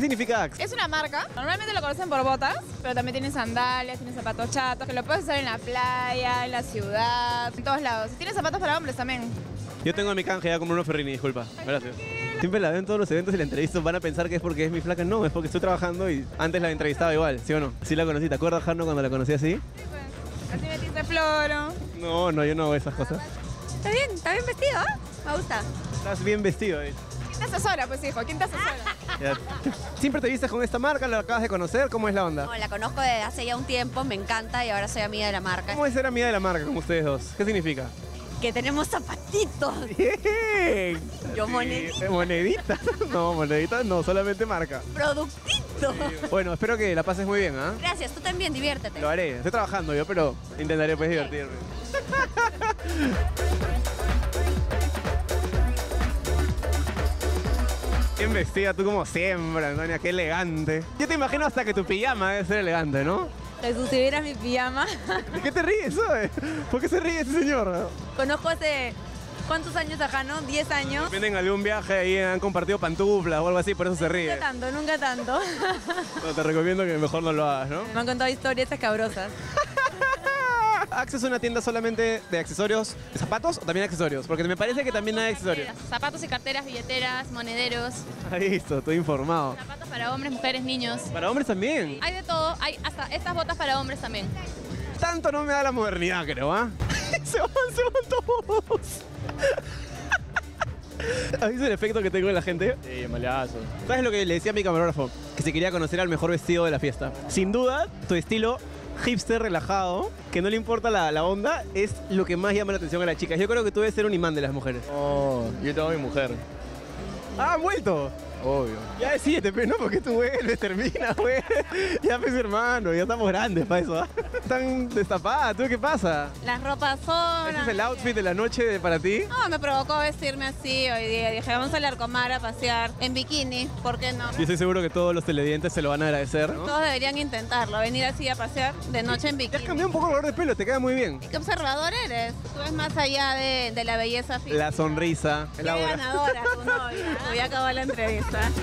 significa Axe? Es una marca, normalmente lo conocen por botas, pero también tiene sandalias, tiene zapatos chatos, que lo puedes usar en la playa, en la ciudad, en todos lados. Y tiene zapatos para hombres también. Yo tengo mi canje ya con Bruno Ferrini, disculpa. Gracias. Siempre la veo en todos los eventos y la entrevisto. Van a pensar que es porque es mi flaca. No, es porque estoy trabajando y antes la entrevistaba igual, ¿sí o no? Sí la conocí. ¿Te acuerdas, Jano, cuando la conocí así? Sí, pues. Así metiste floro. No, no, yo no hago esas cosas. Está bien, está bien vestido, ¿ah? Me gusta. Estás bien vestido, eh. ¿Quién te asesora, pues, hijo? ¿Quién te asesora? Ya. ¿Siempre te vistes con esta marca? ¿La acabas de conocer? ¿Cómo es la onda? No, la conozco desde hace ya un tiempo, me encanta y ahora soy amiga de la marca. ¿Cómo es ser amiga de la marca como ustedes dos? ¿Qué significa? Que tenemos zapatitos. Bien. Yo monedita. ¿Monedita? No, monedita no, solamente marca. Productito. Bueno, espero que la pases muy bien, ¿ah? Gracias, tú también, diviértete. Lo haré. Estoy trabajando yo, pero intentaré pues divertirme. Bien vestida tú como siempre, Antonia, qué elegante. Yo te imagino hasta que tu pijama debe ser elegante, ¿no? Jesús, si vieras mi pijama. ¿De qué te ríes, sabes? ¿Por qué se ríe ese señor? Conozco hace. ¿Cuántos años acá, no? ¿10 años? Vienen algún viaje ahí, han compartido pantuflas o algo así, por eso se ríe. Nunca tanto, nunca tanto. No, te recomiendo que mejor no lo hagas, ¿no? Me han contado historias escabrosas. Axe es una tienda solamente de accesorios, de zapatos o también accesorios, porque me parece que también hay accesorios. Zapatos y carteras, billeteras, monederos, Ahí listo, estoy informado. zapatos para hombres, mujeres, niños. Para hombres también. Hay de todo, hay hasta estas botas para hombres también. Tanto no me da la modernidad, creo, ¿ah? se van, se van todos. ¿Has visto el efecto que tengo en la gente? Sí, maleazo. ¿Sabes lo que le decía a mi camarógrafo? Que se quería conocer al mejor vestido de la fiesta. Sin duda, tu estilo hipster relajado, que no le importa la, la onda, es lo que más llama la atención a las chicas. Yo creo que tú debes ser un imán de las mujeres. Oh, yo tengo a mi mujer, ¡Ah, han vuelto! Obvio. Ya decídete, pero no, porque tú vuelves, termina, güey. Ya pues hermano, ya estamos grandes para eso. ¿ah? Están destapadas, ¿tú qué pasa? Las ropas son... ¿Ese es el outfit de la noche de- para ti? No, me provocó vestirme así hoy día. Dije, vamos al Arcomar a pasear en bikini. ¿Por qué no? Yo estoy seguro que todos los televidentes se lo van a agradecer. ¿no? Todos deberían intentarlo, venir así a pasear de noche en Te has bikini. cambiado un poco el color de pelo, te queda muy bien. ¿Qué observador eres? Tú ves más allá de, de la belleza física. La sonrisa, Qué aura. ganadora tu novia. Voy a acabar la entrevista. Bye.